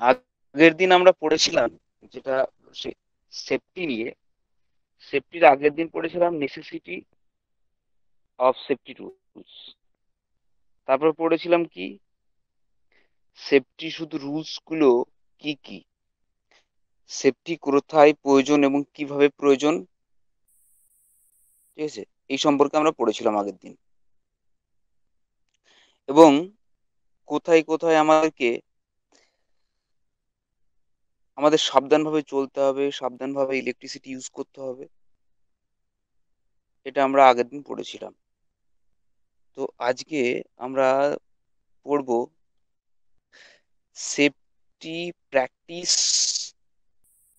আগের দিন আমরা পড়েছিলাম যেটা সেফটি নিয়ে সেফটির আগের দিন পড়েছিলাম নেসেসিটি অফ সেফটি রুলস তারপর পড়েছিলাম কি? সেফটি শুধু রুলসগুলো কি কি? সেফটি কোথায় প্রয়োজন এবং কীভাবে প্রয়োজন? ঠিক আছে? এই সম্পর্কে আমরা পড়েছিলাম আগের দিন। এবং কোথায় কোথায় আমাদেরকে আমাদের সাবধানভাবে চলতে হবে, সাবধানভাবে ইলেকট্রিসিটি ইউজ করতে হবে। এটা আমরা আগের দিন পড়েছিলাম। তো আজকে আমরা পড়ব সেফটি প্র্যাকটিস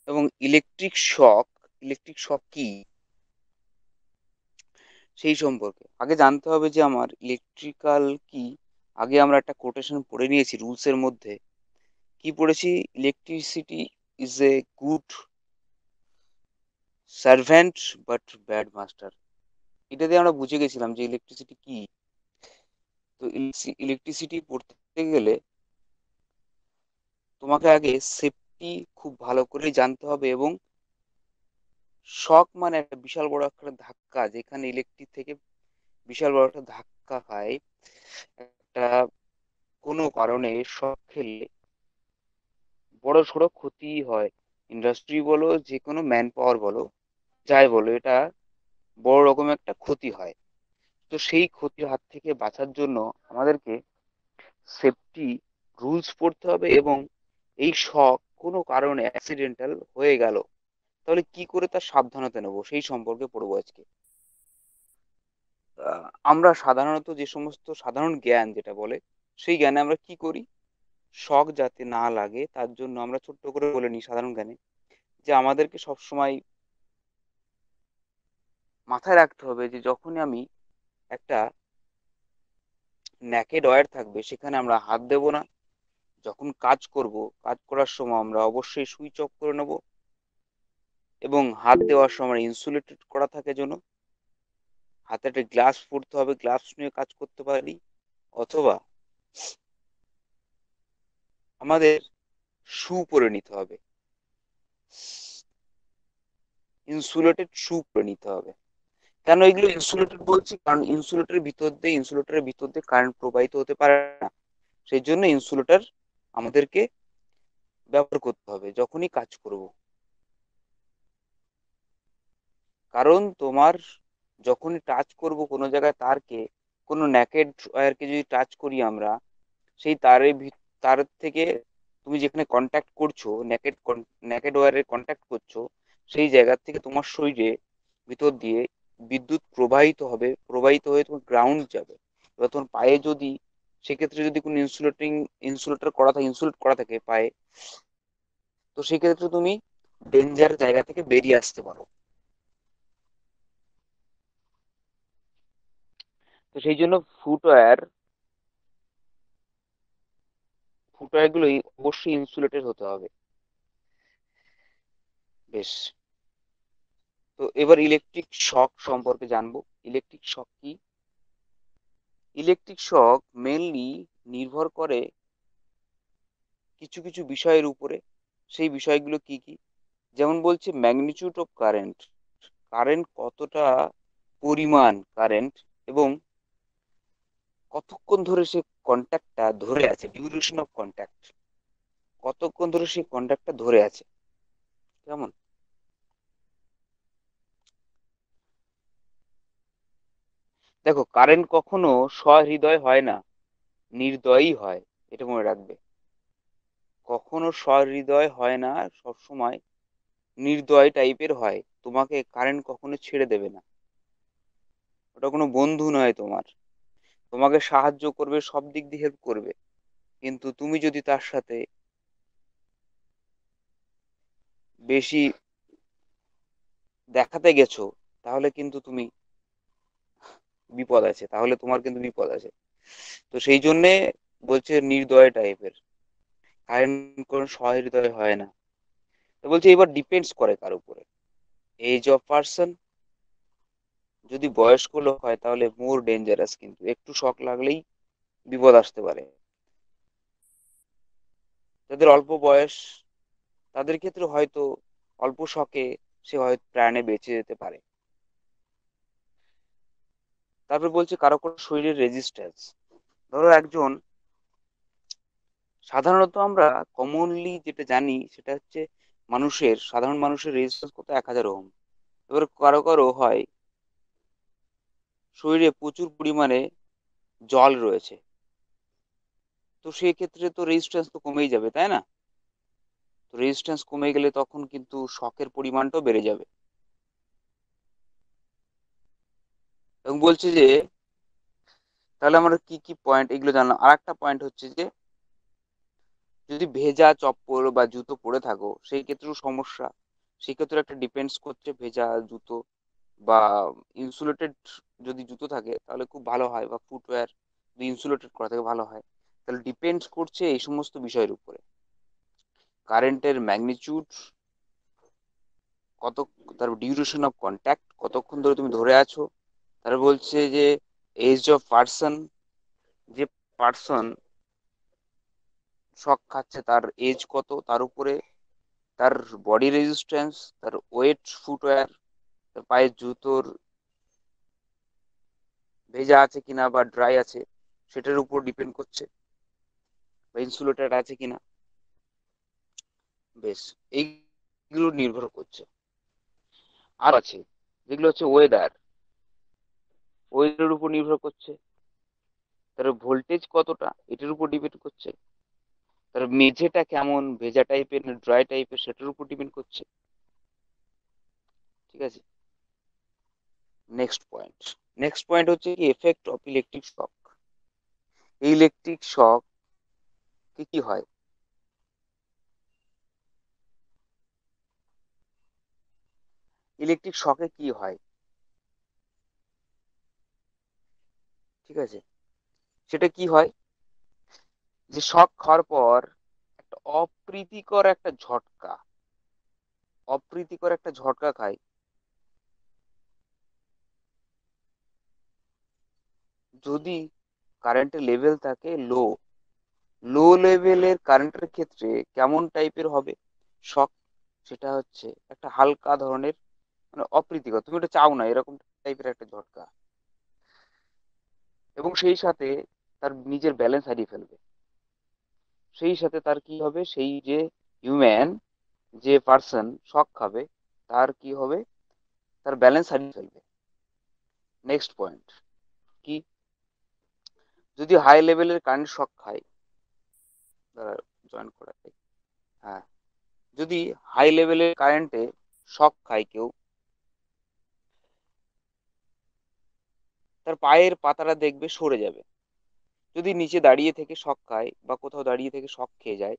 এবং ইলেকট্রিক শক ইলেকট্রিক শক কি? সেই সম্পর্কে। আগে জানতে হবে যে আমার ইলেকট্রিক্যাল কি? আগে আমরা একটা কোটেশন পড়ে নিয়েছি রুলসের মধ্যে। কি পড়েছি? Electricity is a good servant but bad master এটা দিয়ে আমরা বুঝে গেছিলাম যে ইলেকট্রিসিটি কি? তো ইলেকট্রিসিটি পড়তে গেলে তোমাকে আগে সেফটি খুব ভালো করে জানতে হবে এবং শক মানে একটা বিশাল বড় একটা ধাক্কা, যেখানে ইলেকট্রিক থেকে বিশাল বড় একটা ধাক্কা খায় একটা কোনো কারণে শক খেলে বড় সড়ো ক্ষতি হয়। ইন্ডাস্ট্রি বলো যে কোনো ম্যান পাওয়ার বলো, যাই বলো, এটা বড় রকম একটা ক্ষতি হয়। তো সেই ক্ষতির হাত থেকে বাঁচার জন্য আমাদেরকে সেফটি রুলস পড়তে হবে এবং এই শখ কোনো কারণে অ্যাক্সিডেন্টাল হয়ে গেল। তাহলে কি করে তার সাবধানতা নেব? সেই সম্পর্কে পড়ব আজকে। আমরা সাধারণত যে সমস্ত সাধারণ জ্ঞান যেটা বলে, সেই জ্ঞানে আমরা কি করি? শখ যাতে না লাগে, তার জন্য আমরা ছোট্ট করে বলে নিই সাধারণ জ্ঞানে যে আমাদেরকে সবসময় মাথায় রাখতে হবে যে যখনই আমি একটা ন্যাকেড ওয়্যার থাকবে, সেখানে আমরা হাত দেব না। যখন কাজ করব, কাজ করার সময় আমরা অবশ্যই সুইচ অফ করে নেব এবং হাত দেওয়ার সময় ইনসুলেটেড করা থাকে যেন। হাতে একটা গ্লাস পরতে হবে গ্লাভস নিয়ে কাজ করতে পারি অথবা আমাদের শু পরে নিতে হবে। ইনসুলেটেড শু পরে নিতে হবে। কেন এগুলো ইনসুলেটেড বলছি? কারণ ইনসুলেটরের ভিতর দিয়ে ইনসুলেটরের ভিতর দিয়ে কারেন্ট প্রবাহিত হতে পারে না। সেই জন্য ইনসুলেটর আমাদেরকে ব্যবহার করতে হবে, যখনই কাজ করব। কারণ তোমার যখনই টাচ করব কোনো জায়গায় তারকে, কোনো ন্যাকেড ওয়্যারকে যদি টাচ করি আমরা, সেই তারের তার থেকে তুমি যেখানে কন্ট্যাক্ট করছ ন্যাকেড ন্যাকেড ওয়্যারের কন্ট্যাক্ট করছ, সেই জায়গা থেকে তোমার শরীরে ভিতর দিয়ে বিদ্যুৎ প্রবাহিত হবে, প্রবাহিত হয়ে তোমার গ্রাউন্ড যাবে। এবার তোমার পায়ে যদি, সেক্ষেত্রে যদি কোনো ইনসুলেটিং ইনসুলেটর করা থাকে ইনসুলেট করা থাকে পায়ে, তো সেক্ষেত্রে তুমি ডেঞ্জার জায়গা থেকে বেরিয়ে আসতে পারো। তো সেই জন্য ফুটওয়্যার ফুটওয়্যার গুলোই অবশ্যই ইনসুলেটেড হতে হবে। বেশ। তো এবার ইলেকট্রিক শক সম্পর্কে জানব। ইলেকট্রিক শক কি? ইলেকট্রিক শক মেনলি নির্ভর করে কিছু কিছু বিষয়ের উপরে। সেই বিষয়গুলো কি কি? যেমন বলছে ম্যাগনিটিউড অফ কারেন্ট কারেন্ট কতটা পরিমাণ কারেন্ট এবং কতক্ষণ ধরে সে কন্ট্যাক্টটা ধরে আছে? ডিউরেশন অফ কন্ট্যাক্ট কতক্ষণ ধরে সেই কন্ট্যাক্টটা ধরে আছে? কেমন? দেখো কারেন্ট কখনো সহৃদয় হয় না, নির্দয়ই হয়, এটা মনে রাখবে। কখনো সহৃদয় হয় না, সবসময় নির্দয় টাইপের হয়। তোমাকে কারেন্ট কখনো ছেড়ে দেবে না। ওটা কোনো বন্ধু নয় তোমার। তোমাকে সাহায্য করবে, সব দিক দিয়ে হেল্প করবে। কিন্তু তুমি যদি তার সাথে বেশি দেখাতে গেছো, তাহলে কিন্তু তুমি বিপদ আছে, তাহলে তোমার কিন্তু বিপদ আছে। তো সেই জন্যে বলছে নির্দয় টাইপের কারেন্ট কোন সহৃদয় হয় না। তো বলছে এবার ডিপেন্ডস করে কার উপরে। এজ অফ পার্সন যদি বয়স্ক লোক হয়, তাহলে মোর ডেঞ্জারাস কিন্তু। একটু শখ লাগলেই বিপদ আসতে পারে। যাদের অল্প বয়স, তাদের ক্ষেত্রে হয়তো অল্প শখে সে হয়তো প্রাণে বেঁচে যেতে পারে। তারপর বলছে, কারও কারও শরীরের রেজিস্ট্যান্স ধরো একজন, সাধারণত আমরা কমনলি যেটা জানি, সেটা হচ্ছে মানুষের, সাধারণ মানুষের রেজিস্ট্যান্স কত? এক হাজার ওহম। এবার কারও কারও হয় শরীরে প্রচুর পরিমাণে জল রয়েছে। তো সেই ক্ষেত্রে তো রেজিস্ট্যান্স তো কমেই যাবে, তাই না? তো রেজিস্ট্যান্স কমে গেলে তখন কিন্তু শখের পরিমাণটাও বেড়ে যাবে। এবং বলছে যে, তাহলে আমরা কি কি পয়েন্ট এগুলো জানলাম? আর একটা পয়েন্ট হচ্ছে যে, যদি ভেজা চপ্পল বা জুতো পরে থাকো, সেই ক্ষেত্রেও সমস্যা। সেক্ষেত্রে একটা ডিপেন্ডস করছে ভেজা, জুতো। বা ইনসুলেটেড যদি জুতো থাকে, তাহলে খুব ভালো হয় বা ফুটওয়্যার যদি ইনসুলেটেড করা থাকে ভালো হয়। তাহলে ডিপেন্ডস করছে এই সমস্ত বিষয়ের উপরে। কারেন্টের ম্যাগনিচিউড কত, তার ডিউরেশন অফ কন্ট্যাক্ট কতক্ষণ ধরে তুমি ধরে আছো, তার বলছে যে এজ অফ পার্সন যে পার্সন শক খাচ্ছে তার এজ কত, তার উপরে তার বডি রেজিস্ট্যান্স তার ওয়েট ফুটওয়্যার পায়ের জুতোর ভেজা আছে কিনা বা ড্রাই আছে, সেটার উপর ডিপেন্ড করছে বা ইনসুলেটেড আছে কিনা। বেশ, এইগুলো নির্ভর করছে। আর আছে, যেগুলো হচ্ছে ওয়েদার ওয়েদারের উপর নির্ভর করছে। তার ভোল্টেজ কতটা, এটার উপর ডিপেন্ড করছে। তার মেঝেটা কেমন, ভেজা টাইপের ড্রাই টাইপের সেটার উপর ডিপেন্ড করছে। ঠিক আছে? নেক্সট পয়েন্ট নেক্সট পয়েন্ট হচ্ছে কি effect of electric shock electric shock কি কি হয়? ইলেকট্রিক শকে কি হয়? ঠিক আছে? সেটা কি হয়? যে শক খাওয়ার পর একটা অপ্রীতিকর একটা ঝটকা, অপ্রীতিকর একটা ঝটকা খায়। যদি কারেন্টের লেভেল থাকে লো লো লেভেলের কারেন্টের ক্ষেত্রে কেমন টাইপের হবে? শক সেটা হচ্ছে একটা হালকা ধরনের মানে অপ্রীতিকর। তুমি ওটা চাও না, এরকম টাইপের একটা ঝটকা। এবং সেই সাথে তার নিজের ব্যালেন্স হারিয়ে ফেলবে। সেই সাথে তার কি হবে? সেই যে হিউম্যান যে পার্সন শক খাবে, তার কি হবে? তার ব্যালেন্স হারিয়ে ফেলবে। নেক্সট পয়েন্ট কি? যদি হাই লেভেলের কারেন্ট শক খায় জয়েন করা হ্যাঁ যদি হাই লেভেলের কারেন্টে শক খায় কেউ, তার পায়ের পাতাটা দেখবে সরে যাবে। যদি নিচে দাঁড়িয়ে থেকে শক খায় বা কোথাও দাঁড়িয়ে থেকে শক খেয়ে যায়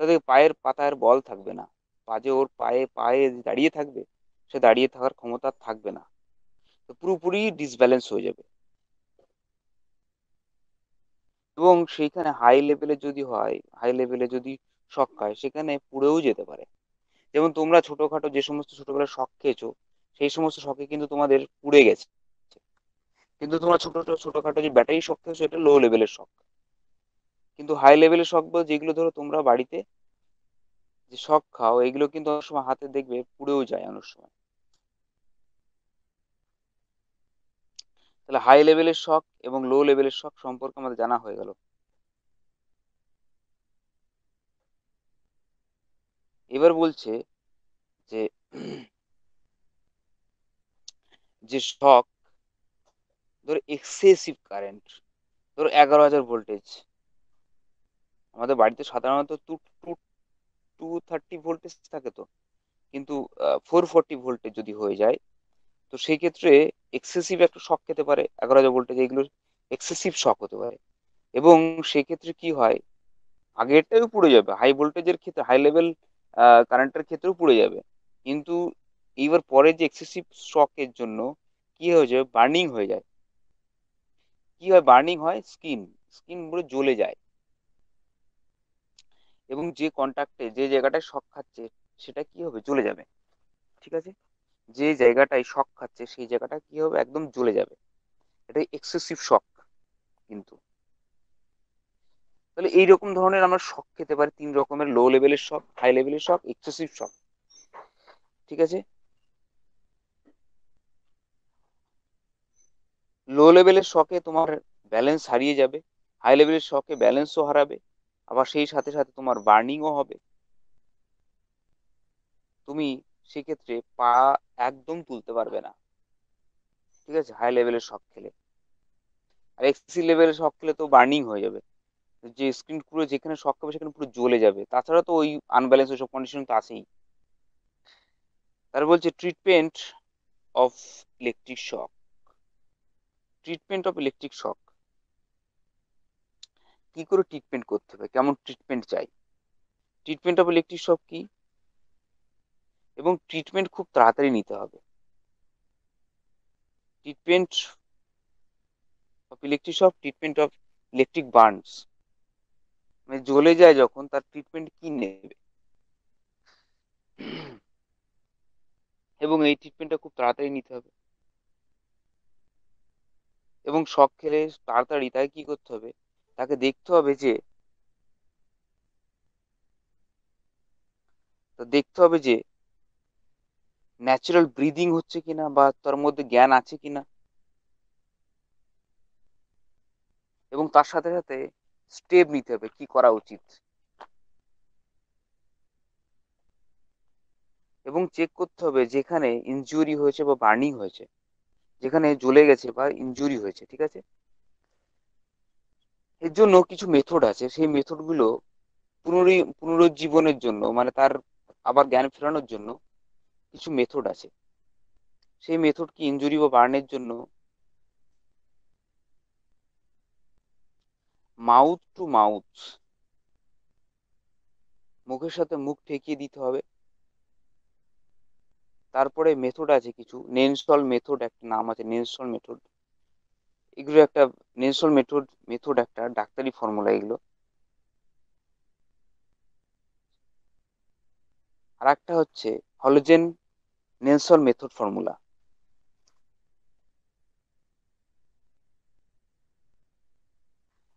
তাহলে পায়ের পাতার বল থাকবে না। পা যে ওর পায়ে পায়ে দাঁড়িয়ে থাকবে, সে দাঁড়িয়ে থাকার ক্ষমতা থাকবে না। তো পুরোপুরি ডিসব্যালেন্স হয়ে যাবে। এবং সেইখানে হাই লেভেলে যদি হয় হাই লেভেলে যদি শখ খায় সেখানে পুড়েও যেতে পারে। যেমন তোমরা ছোটখাটো যে সমস্ত ছোটবেলায় শখ খেয়েছো, সেই সমস্ত শখে কিন্তু তোমাদের পুড়ে গেছে। কিন্তু তোমরা ছোট ছোটখাটো যে ব্যাটারি শখ খেয়েছো, এটা লো লেভেলের শখ কিন্তু হাই লেভেলের শখ বল যেগুলো ধরো তোমরা বাড়িতে যে শখ খাও, এগুলো কিন্তু অনেক সময় হাতে দেখবে পুড়েও যায় অনেক সময়। তাহলে হাই লেভেলের শখ এবং লো লেভেলের শখ সম্পর্কে আমাদের জানা হয়ে গেল। এবার বলছে যে যে শক ধরো এক্সেসিভ কারেন্ট ধরো এগারো হাজার ভোল্টেজ আমাদের বাড়িতে সাধারণত two two two thirty voltage থাকে তো। কিন্তু ফোর ফোরটি ভোল্টেজ যদি হয়ে যায়, তো সেই ক্ষেত্রে এক্সেসিভ একটা শক খেতে পারে এগারো হাজার ভোল্টেজ এগুলো এক্সেসিভ শক হতে পারে। এবং সেক্ষেত্রে কি হয়, আগেরটাও পুড়ে যাবে হাই ভোল্টেজের ক্ষেত্রে হাই লেভেল কারেন্টের ক্ষেত্রেও পুড়ে যাবে। কিন্তু এইবার পরে যে এক্সেসিভ শকের জন্য কি হয়ে যাবে বার্নিং হয়ে যায়। কি হয় বার্নিং হয় স্কিন স্কিন পুরো জ্বলে যায়। এবং যে কন্ট্যাক্টে যে জায়গাটায় শক খাচ্ছে, সেটা কি হবে, জ্বলে যাবে। ঠিক আছে? যে জায়গাটায় শক খাচ্ছে, সেই জায়গাটা কি হবে? একদম জ্বলে যাবে। এটা এক্সেসিভ শক কিন্তু। তাহলে এইরকম ধরনের আমরা শক খেতে পারি, তিন রকমের লো লেভেলের শক হাই লেভেলের শক এক্সেসিভ শক ঠিক আছে? লো লেভেলের শকে তোমার ব্যালেন্স হারিয়ে যাবে হাই লেভেলের শকে ব্যালেন্সও হারাবে, আবার সেই সাথে সাথে তোমার বার্নিংও হবে। তুমি সেক্ষেত্রে পা একদম তুলতে পারবে না। ঠিক আছে? হাই লেভেলের শক খেলে। আর এক্সি লেভেলের শক খেলে তো বার্নিং হয়ে যাবে। যে স্ক্রিন পুরো যেখানে শক খাবে সেখানে পুরো জ্বলে যাবে। তাছাড়া তো ওই আনব্যালেন্স ওইসব কন্ডিশন তো আছেই। তার বলছে treatment of electric shock treatment of electric shock কি করে ট্রিটমেন্ট করতে হবে কেমন ট্রিটমেন্ট চাই? ট্রিটমেন্ট অফ ইলেকট্রিক শক কি? এবং ট্রিটমেন্ট খুব তাড়াতাড়ি নিতে হবে। Treatment of electric shock treatment of electric burns মানে জ্বলে যায় যখন, তার ট্রিটমেন্ট কি নেবে? এবং এই ট্রিটমেন্টটা খুব তাড়াতাড়ি নিতে হবে। এবং শক খেলে তাড়াতাড়ি তাকে কি করতে হবে? তাকে দেখতে হবে যে দেখতে হবে যে ন্যাচারাল ব্রিদিং হচ্ছে কিনা বা তার মধ্যে জ্ঞান আছে কিনা? এবং তার সাথে সাথে স্টেপ নিতে হবে, কি করা উচিত? এবং চেক করতে হবে যেখানে ইনজুরি হয়েছে বা বার্নিং হয়েছে, যেখানে জ্বলে গেছে বা ইনজুরি হয়েছে, ঠিক আছে? এর জন্য কিছু মেথড আছে, সেই মেথডগুলো পুনরু পুনরুজ্জীবনের জন্য মানে তার আবার জ্ঞান ফেরানোর জন্য কিছু মেথড আছে। সেই মেথড কি ইনজুরি বা বার্নের জন্য? মাউথ টু মাউথ মুখের সাথে মুখ ঠেকিয়ে দিতে হবে। তারপরে মেথড আছে কিছু। নেনসল মেথড একটা নাম আছে নেনসল মেথড এগুলো একটা নেনসল মেথড মেথড একটা ডাক্তারি ফর্মুলা এগুলো। আর একটা হচ্ছে Holger Nielsen method formula.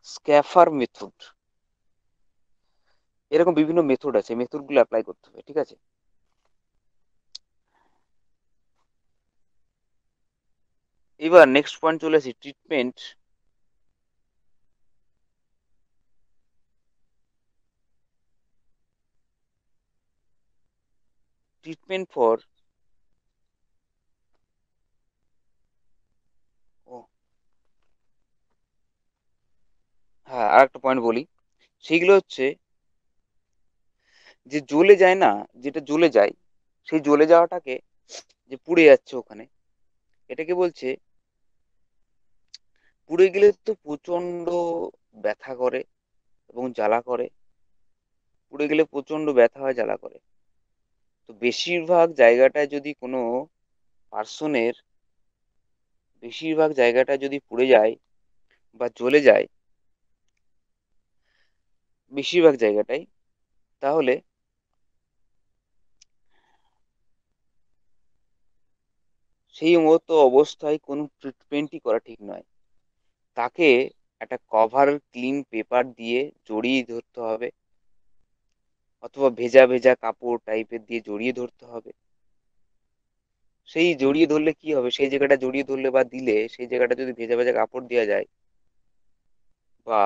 Schafer method. এরকম বিভিন্ন মেথড আছে, মেথডগুলো অ্যাপ্লাই করতে হবে, ঠিক আছে? এবার নেক্সট পয়েন্ট চলে আসি ট্রিটমেন্ট ট্রিটমেন্ট ফর হ্যাঁ আর একটা পয়েন্ট বলি। সেইগুলো হচ্ছে যে জ্বলে যায় না যেটা জ্বলে যায় সেই জ্বলে যাওয়াটাকে যে পুড়ে যাচ্ছে ওখানে এটাকে বলছে পুড়ে গেলে তো প্রচণ্ড ব্যথা করে এবং জ্বালা করে। পুড়ে গেলে প্রচণ্ড ব্যথা হয় জ্বালা করে। তো বেশিরভাগ জায়গাটায় যদি কোনো পার্সনের বেশিরভাগ জায়গাটা যদি পুড়ে যায় বা জ্বলে যায়, বেশিরভাগ জায়গাটাই, তাহলে সেই মতো অবস্থায় কোনো ট্রিটমেন্টই করা ঠিক নয়। তাকে একটা কভার ক্লিন পেপার দিয়ে জড়িয়ে ধরতে হবে। অথবা ভেজা ভেজা কাপড় টাইপের দিয়ে জড়িয়ে ধরতে হবে। সেই জড়িয়ে ধরলে কি হবে? সেই জায়গাটা জড়িয়ে ধরলে বা দিলে সেই জায়গাটা যদি ভেজা ভেজা কাপড় দেওয়া যায় বা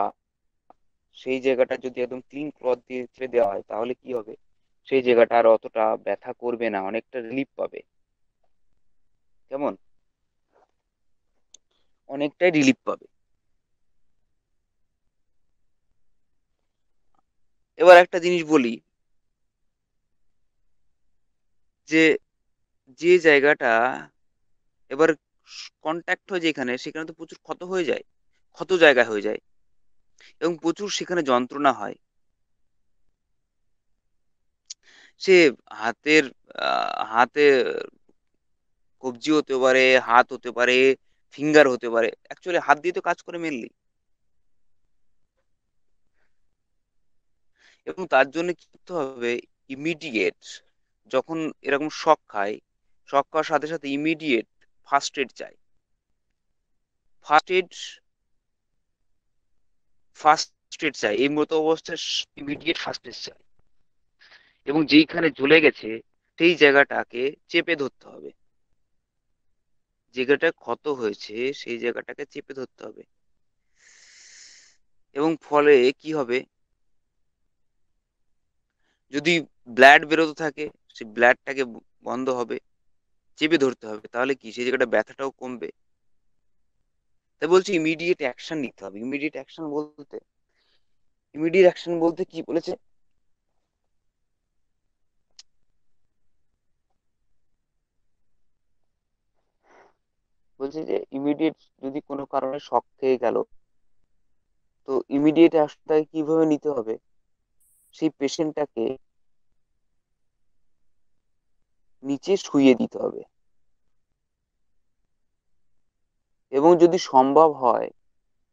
সেই জায়গাটা যদি একদম ক্লিন ক্লথ দিয়ে দেওয়া হয়, তাহলে কি হবে? সেই জায়গাটা আর অতটা ব্যথা করবে না, অনেকটা রিলিফ পাবে। কেমন? অনেকটাই রিলিফ পাবে। এবার একটা জিনিস বলি যে যে জায়গাটা এবার কন্ট্যাক্ট হয় যেখানে, সেখানে তো প্রচুর ক্ষত হয়ে যায়, ক্ষত জায়গা হয়ে যায় এবং প্রচুর সেখানে যন্ত্রণা হয়। সে হাতের হাতে কবজি হতে পারে, হাত হতে পারে ফিঙ্গার হতে পারে অ্যাকচুয়ালি হাত দিয়ে তো কাজ করে মেনলি এবং তার জন্য কি করতে হবে? ইমিডিয়েট যখন এরকম শক খায় শক খাওয়ার সাথে সাথে ইমিডিয়েট ফার্স্ট এড চাই। ফার্স্ট এড ফার্স্ট স্টেট চাই। এই মতো অবস্থায় ইমিডিয়েট ফার্স্ট এড চাই। এবং যেইখানে জ্বলে গেছে, সেই জায়গাটাকে চেপে ধরতে হবে। জায়গাটা ক্ষত হয়েছে, সেই জায়গাটাকে চেপে ধরতে হবে। এবং ফলে কি হবে? যদি ব্লাড বেরোতে থাকে সেই ব্লাডটাকে বন্ধ হবে, চেপে ধরতে হবে, তাহলে কি? সেই জায়গাটা ব্যথাটাও কমবে। তাই বলছি ইমিডিয়েট অ্যাকশন নিতে হবে। ইমিডিয়েট অ্যাকশন বলতে ইমিডিয়েট অ্যাকশন বলতে কি বলেছে? বলছে যে ইমিডিয়েট যদি কোনো কারণে শক খেয়ে গেল, তো ইমিডিয়েট অ্যাকশনটাকে কীভাবে নিতে হবে? সেই পেশেন্টটাকে নিচে শুইয়ে দিতে হবে। এবং যদি সম্ভব হয়,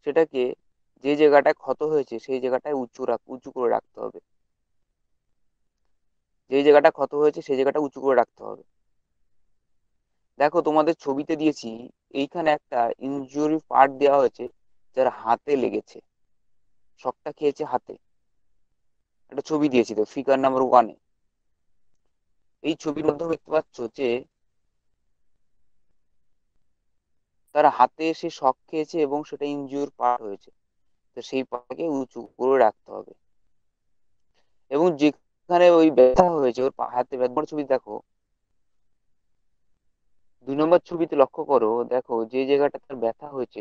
সেটাকে যে জায়গাটায় ক্ষত হয়েছে, সেই জায়গাটায় উঁচু রাখ, উঁচু করে রাখতে হবে। যে জায়গাটা ক্ষত হয়েছে, সেই জায়গাটা উঁচু করে রাখতে হবে। দেখো, তোমাদের ছবিতে দিয়েছি, এইখানে একটা ইনজুরি পার্ট দেওয়া হয়েছে, যার হাতে লেগেছে। শকটা খেয়েছে হাতে। একটা ছবি দিয়েছি তো ফিগার নাম্বার ওয়ানে এই ছবির মধ্যে দেখতে পাচ্ছ যে তার হাতে সে শক খেয়েছে এবং সেটা ইনজিওর পার্ট হয়েছে। তো সেই পাটাকে উঁচু করে রাখতে হবে। এবং যেখানে ওই ব্যথা হয়েছে, ওর হাতে ব্যথার ছবি দেখো। দুই নম্বর ছবিতে লক্ষ্য করো, দেখো যে জায়গাটা তার ব্যথা হয়েছে,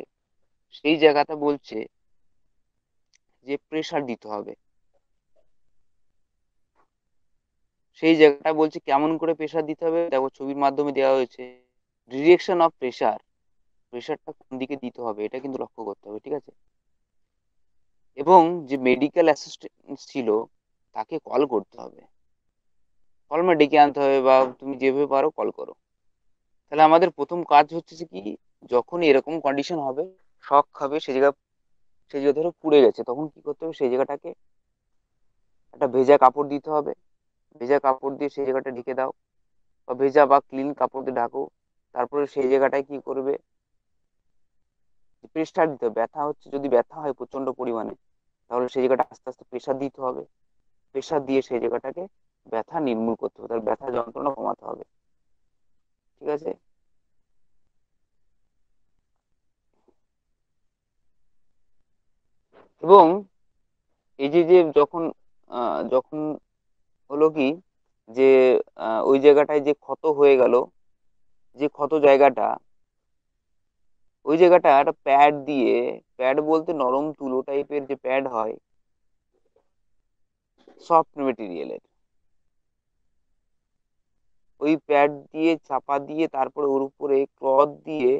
সেই জায়গাটা বলছে যে প্রেসার দিতে হবে। সেই জায়গাটা বলছে কেমন করে প্রেশার দিতে হবে? দেখো ছবির মাধ্যমে দেওয়া হয়েছে ডিরেকশন অফ প্রেশার প্রেশারটা কোন দিকে দিতে হবে এটা কিন্তু লক্ষ্য করতে হবে, ঠিক আছে? এবং যে মেডিকেল অ্যাসিস্ট্যান্ট ছিল তাকে কল করতে হবে। কলমে ডেকে আনতে হবে বা তুমি যেভাবে পারো কল করো। তাহলে আমাদের প্রথম কাজ হচ্ছে যে কি, যখন এরকম কন্ডিশন হবে শক খাবে সে জায়গা সে জায়গা ধরো পুড়ে গেছে, তখন কি করতে হবে? সেই জায়গাটাকে একটা ভেজা কাপড় দিতে হবে। ভেজা কাপড় দিয়ে সেই জায়গাটা ঢেকে দাও বা ভেজা বা ক্লিন কাপড় দিয়ে ঢাকো। তারপরে সেই জায়গাটায় কি করবে? প্রেসার দিতে হবে। ব্যথা হচ্ছে, যদি ব্যথা হয় প্রচণ্ড পরিমাণে, তাহলে সেই জায়গাটা আস্তে আস্তে প্রেসার দিতে হবে। প্রেসার দিয়ে সেই জায়গাটাকে ব্যথা নির্মূল করতে হবে। তার ব্যথা যন্ত্রণা কমাতে হবে। ঠিক আছে? এবং এই যে যে যখন যখন হলো কি যে ওই জায়গাটায় যে ক্ষত হয়ে গেল, যে ক্ষত জায়গাটা, ওই জায়গাটা একটা প্যাড দিয়ে, প্যাড বলতে নরম তুলো টাইপের যে প্যাড হয়, সফট মেটেরিয়ালের ওই প্যাড দিয়ে চাপা দিয়ে তারপরে ওর উপরে ক্লথ দিয়ে,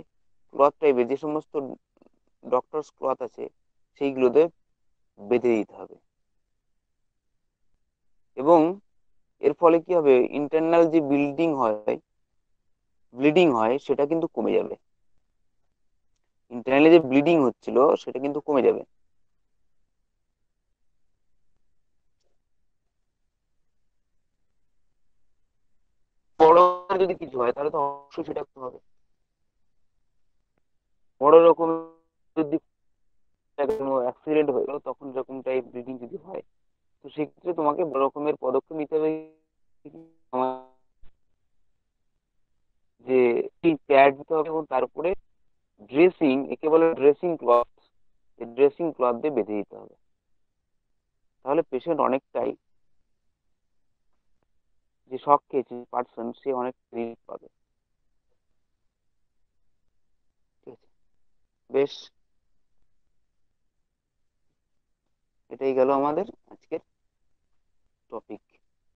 ক্লথ টাইপের যে সমস্ত ডক্টরস ক্লথ আছে, সেইগুলোতে বেঁধে দিতে হবে। এবং এর ফলে কি হবে? ইন্টারনাল যে বিল্ডিং হয় ব্লিডিং হয়, সেটা কিন্তু কমে যাবে। ইন্টারনালি যে ব্লিডিং হচ্ছিল, সেটা কিন্তু কমে যাবে। বড় যদি কিছু হয়, তাহলে তো অবশ্যই সেটা করতে হবে বড় রকম যদি অ্যাক্সিডেন্ট হয়ে গেল, তখন এরকম টাইপ ব্লিডিং যদি হয় তো সেক্ষেত্রে তোমাকে বড় রকমের পদক্ষেপ নিতে হবে যে প্যাড দিতে হবে এবং তার উপরে ড্রেসিং একে বলে ড্রেসিং ক্লথ ড্রেসিং ক্লথ দিয়ে বেঁধে দিতে হবে। তাহলে পেশেন্ট অনেকটাই যে শখ খেয়েছে পার্সন সে অনেক রিলিফ পাবে। ঠিক আছে? বেশ। এটাই গেল আমাদের আজকের topic